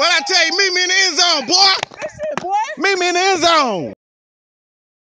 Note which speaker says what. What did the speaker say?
Speaker 1: What I tell you, meet me in the end zone, boy.
Speaker 2: That's it, boy.
Speaker 1: Meet me in the end zone.